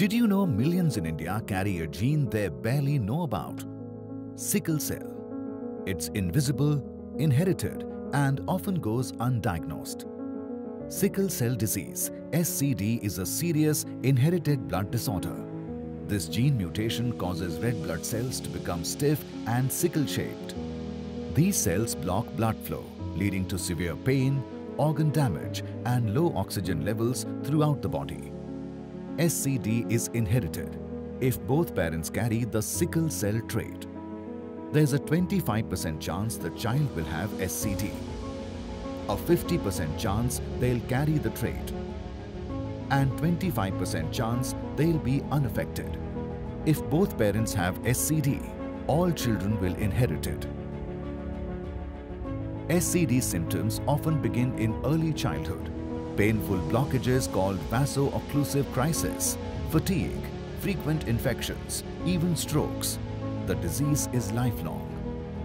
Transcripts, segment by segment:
Did you know millions in India carry a gene they barely know about? Sickle cell. It's invisible, inherited and often goes undiagnosed. Sickle cell disease, SCD is a serious inherited blood disorder. This gene mutation causes red blood cells to become stiff and sickle-shaped. These cells block blood flow, leading to severe pain, organ damage and low oxygen levels throughout the body. SCD is inherited if both parents carry the sickle cell trait. There's a 25% chance the child will have SCD a 50% chance they'll carry the trait and 25% chance they'll be unaffected. If both parents have SCD, all children will inherit it. SCD symptoms often begin in early childhood. Painful blockages called vaso-occlusive crisis, fatigue, frequent infections, even strokes. The disease is lifelong.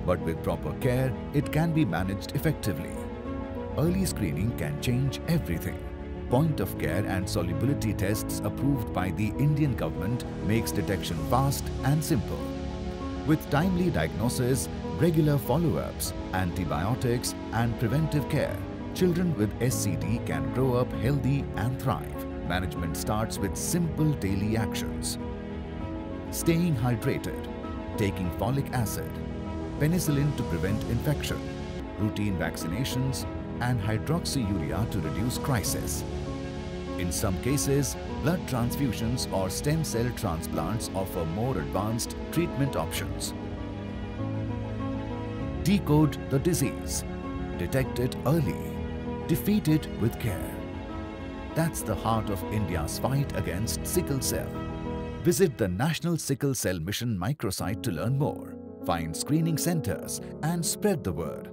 But with proper care, it can be managed effectively early screening can change everything. Point of care and solubility tests approved by the Indian government makes detection fast and simple. With timely diagnosis, regular follow-ups, antibiotics and preventive care, children with SCD can grow up healthy and thrive. Management starts with simple daily actions. Staying hydrated, taking folic acid, penicillin to prevent infection, routine vaccinations, and hydroxyurea to reduce crisis. In some cases, blood transfusions or stem cell transplants offer more advanced treatment options. Decode the disease, detect it early, defeat it with care. That's the heart of India's fight against sickle cell. Visit the National Sickle Cell Mission microsite to learn more. Find screening centers and spread the word.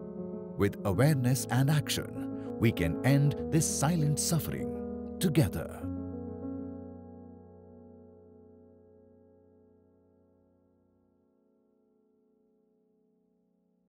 With awareness and action, we can end this silent suffering together.